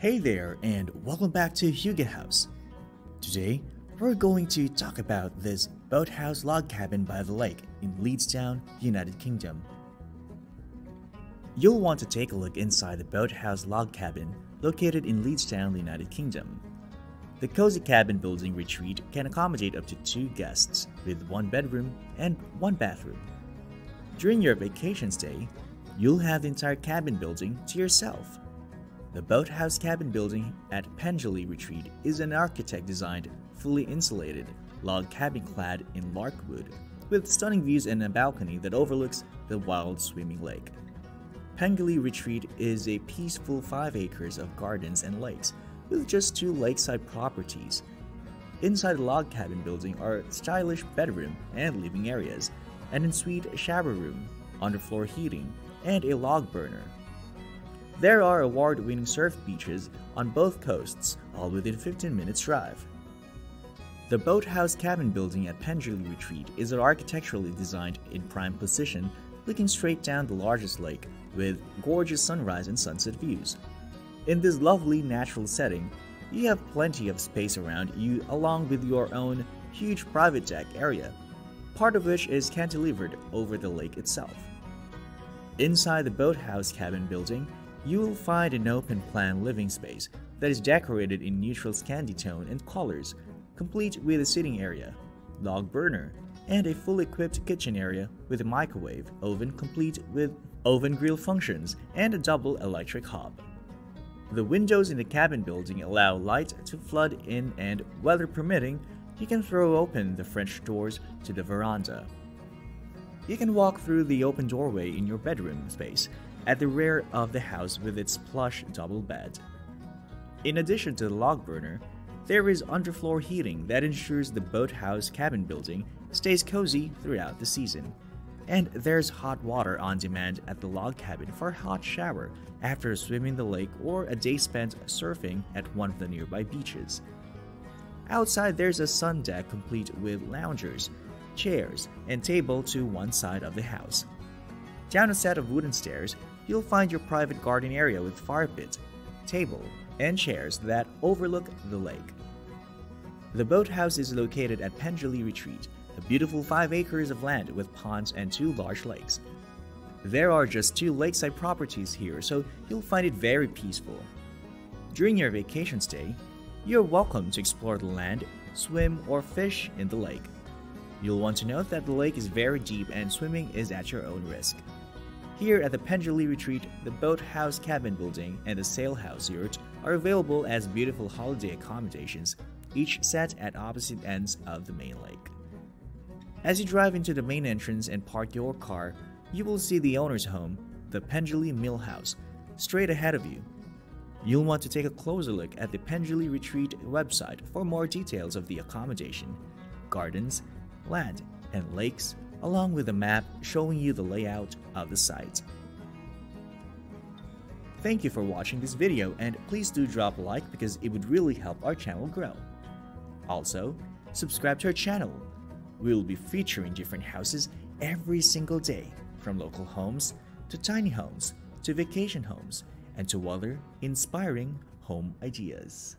Hey there, and welcome back to Hygge Houze. Today, we're going to talk about this boathouse log cabin by the lake in Leedstown, United Kingdom. You'll want to take a look inside the boathouse log cabin located in Leedstown, United Kingdom. The cozy cabin building retreat can accommodate up to two guests with one bedroom and one bathroom. During your vacation stay, you'll have the entire cabin building to yourself. The Boathouse Cabin Building at Pengelly Retreat is an architect-designed, fully insulated, log cabin clad in larch wood, with stunning views and a balcony that overlooks the wild swimming lake. Pengelly Retreat is a peaceful 5 acres of gardens and lakes, with just two lakeside properties. Inside the log cabin building are stylish bedroom and living areas, an ensuite shower room, underfloor heating, and a log burner. There are award winning surf beaches on both coasts, all within 15 minutes drive. The Boathouse Cabin Building at Pengelly Retreat is architecturally designed in prime position, looking straight down the largest lake with gorgeous sunrise and sunset views. In this lovely natural setting, you have plenty of space around you along with your own huge private deck area, part of which is cantilevered over the lake itself. Inside the boathouse cabin building, you will find an open plan living space that is decorated in neutral Scandi tone and colors, complete with a sitting area, log burner, and a fully equipped kitchen area with a microwave oven complete with oven grill functions and a double electric hob. The windows in the cabin building allow light to flood in and, weather permitting, you can throw open the French doors to the veranda. You can walk through the open doorway in your bedroom space at the rear of the house with its plush double bed. In addition to the log burner, there is underfloor heating that ensures the boathouse cabin building stays cozy throughout the season. And there's hot water on demand at the log cabin for a hot shower after swimming the lake or a day spent surfing at one of the nearby beaches. Outside, there's a sun deck complete with loungers, chairs, and table to one side of the house. Down a set of wooden stairs, you'll find your private garden area with fire pit, table, and chairs that overlook the lake. The boathouse is located at Pengelly Retreat, a beautiful 5 acres of land with ponds and two large lakes. There are just two lakeside properties here, so you'll find it very peaceful. During your vacation stay, you're welcome to explore the land, swim, or fish in the lake. You'll want to note that the lake is very deep and swimming is at your own risk. Here at the Pengelly Retreat, the Boathouse Cabin Building and the Sail House Yurt are available as beautiful holiday accommodations, each set at opposite ends of the main lake. As you drive into the main entrance and park your car, you will see the owner's home, the Pengelly Mill House, straight ahead of you. You'll want to take a closer look at the Pengelly Retreat website for more details of the accommodation, gardens, land, and lakes along with a map showing you the layout of the site. Thank you for watching this video and please do drop a like because it would really help our channel grow. Also, subscribe to our channel. We will be featuring different houses every single day, from local homes to tiny homes to vacation homes and to other inspiring home ideas.